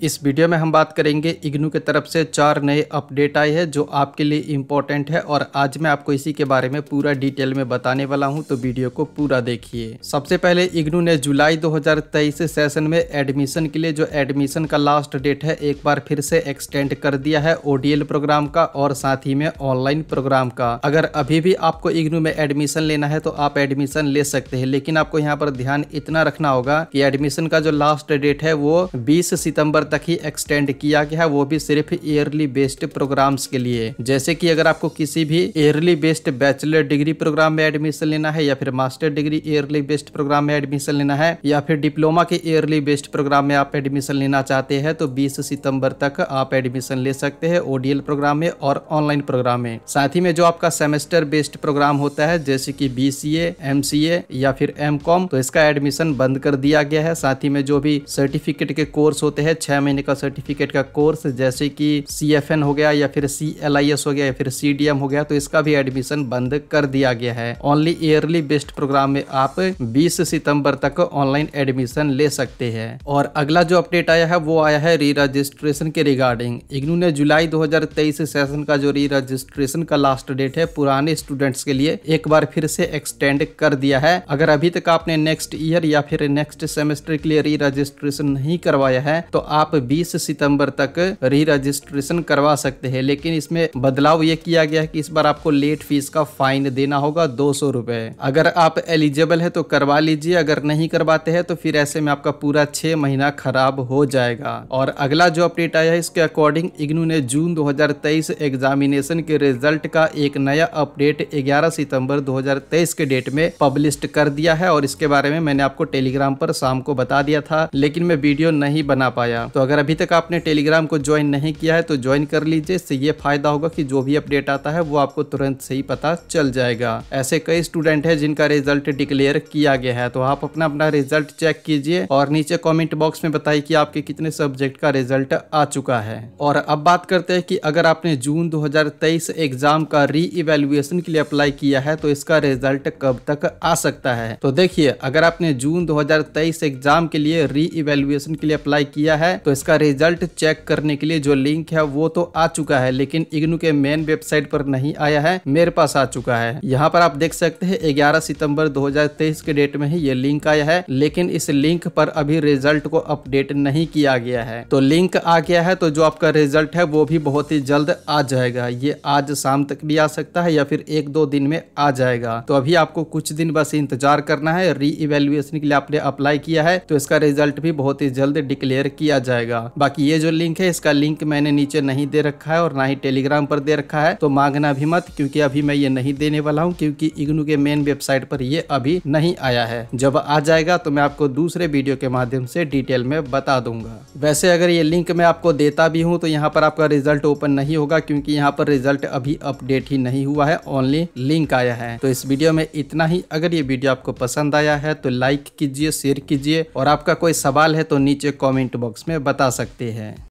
इस वीडियो में हम बात करेंगे इग्नू के तरफ़ से चार नए अपडेट आए हैं जो आपके लिए इम्पोर्टेंट है और आज मैं आपको इसी के बारे में पूरा डिटेल में बताने वाला हूँ तो वीडियो को पूरा देखिए। सबसे पहले, इग्नू ने जुलाई 2023 सेशन में एडमिशन के लिए, जो एडमिशन का लास्ट डेट है, एक बार फिर से एक्सटेंड कर दिया है ओडीएल प्रोग्राम का और साथ ही में ऑनलाइन प्रोग्राम का। अगर अभी भी आपको इग्नू में एडमिशन लेना है तो आप एडमिशन ले सकते हैं, लेकिन आपको यहाँ पर ध्यान इतना रखना होगा की एडमिशन का जो लास्ट डेट है, वो बीस सितंबर तक ही एक्सटेंड किया गया है, वो भी सिर्फ़ ईयरली बेस्ड प्रोग्राम्स के लिए। जैसे कि अगर आपको किसी भी yearly based bachelor degree program में एडमिशन लेना है या फिर master degree yearly based program में एडमिशन लेना है, या फिर डिप्लोमा के ईयरली बेस्ड प्रोग्राम में आप एडमिशन लेना चाहते हैं तो बीस सितंबर तक आप एडमिशन ले सकते हैं ओडीएल प्रोग्राम में और ऑनलाइन प्रोग्राम में। साथ ही में जो आपका सेमेस्टर बेस्ड प्रोग्राम होता है, जैसे कि बी सी या फिर एम तो इसका एडमिशन बंद कर दिया गया है। साथ ही में जो भी सर्टिफिकेट के कोर्स होते हैं, छह महीने का सर्टिफिकेट का कोर्स जैसे कि सी हो गया या फिर सी हो गया या फिर सी हो गया तो इसका भी एडमिशन बंद कर दिया गया है। ओनली ईयरली बेस्ड प्रोग्राम में आप 20 सितंबर तक ऑनलाइन एडमिशन ले सकते हैं। और अगला जो अपडेट आया है, वो आया है री रजिस्ट्रेशन के रिगार्डिंग इग्नू ने जुलाई 2023 सेशन का जो री रजिस्ट्रेशन का लास्ट डेट है, पुराने स्टूडेंट्स के लिए एक बार फिर से एक्सटेंड कर दिया है। अगर अभी तक आपने नेक्स्ट ईयर या फिर नेक्स्ट सेमेस्टर के लिए री रजिस्ट्रेशन नहीं करवाया है तो आप 20 सितंबर तक री रजिस्ट्रेशन करवा सकते हैं, लेकिन इसमें बदलाव ये किया गया है कि इस बार आपको लेट फ़ीस का फाइन देना होगा, दो सौ अगर आप एलिजिबल है तो करवा लीजिए, अगर नहीं करवाते हैं तो फिर ऐसे में आपका पूरा छह महीना खराब हो जाएगा। और अगला जो अपडेट आया है, इसके अकॉर्डिंग इग्नू ने जून 2023 एग्जामिनेशन के रिज़ल्ट का एक नया अपडेट 11 सितंबर 2023 के डेट में पब्लिश कर दिया है, और इसके बारे में मैंने आपको टेलीग्राम पर शाम को बता दिया था, लेकिन मैं वीडियो नहीं बना पाया। तो अगर अभी तक आपने टेलीग्राम को ज्वाइन नहीं किया है तो ज्वाइन कर लीजिए। इससे ये फ़ायदा होगा कि जो भी अपडेट आता है, वो आपको तुरंत से ही पता चल जाएगा। ऐसे कई स्टूडेंट है जिनका रिज़ल्ट डिक्लेयर किया गया है। तो आप अपना अपना रिज़ल्ट चेक कीजिए और नीचे कॉमेंट बॉक्स में बताइए कि आपके कितने सब्जेक्ट का रिज़ल्ट आ चुका है। और अब बात करते हैं कि अगर आपने जून 2023 एग्ज़ाम का री इवेल्युएशन के लिए अप्लाई किया है तो इसका रिज़ल्ट कब तक आ सकता है? तो देखिए, अगर आपने जून 2023 एग्ज़ाम के लिए री इवेल्युएशन के लिए अप्लाई किया है तो इसका रिज़ल्ट चेक करने के लिए जो लिंक है, वो तो आ चुका है, लेकिन इग्नू के मेन वेबसाइट पर नहीं आया है, मेरे पास आ चुका है। यहाँ पर आप देख सकते हैं 11 सितंबर 2023 के डेट में ही ये लिंक आया है, लेकिन इस लिंक पर अभी रिज़ल्ट को अपडेट नहीं किया गया है। तो लिंक आ गया है तो जो आपका रिज़ल्ट है, वो भी बहुत ही जल्द आ जाएगा। ये आज शाम तक भी आ सकता है या फिर एक दो दिन में आ जाएगा। तो अभी आपको कुछ दिन बस इंतज़ार करना है री इवेल्युएशन के लिए आपने अप्लाई किया है तो इसका रिज़ल्ट भी बहुत ही जल्द डिक्लेयर किया जाएगा। बाकी ये जो लिंक है, इसका लिंक मैंने नीचे नहीं दे रखा है और ना ही टेलीग्राम पर दे रखा है तो मांगना भी मत, क्योंकि अभी मैं ये नहीं देने वाला हूँ, क्योंकि इग्नू के मेन वेबसाइट पर ये अभी नहीं आया है। जब आ जाएगा तो मैं आपको दूसरे वीडियो के माध्यम से डिटेल में बता दूँगा। वैसे अगर ये लिंक मैं आपको देता भी हूँ तो यहाँ पर आपका रिज़ल्ट ओपन नहीं होगा, क्योंकि यहाँ पर रिज़ल्ट अभी अपडेट ही नहीं हुआ है ओनली लिंक आया है। तो इस वीडियो में इतना ही। अगर ये वीडियो आपको पसंद आया है तो लाइक कीजिए शेयर कीजिए, और आपका कोई सवाल है तो नीचे कॉमेंट बॉक्स में बता सकते हैं।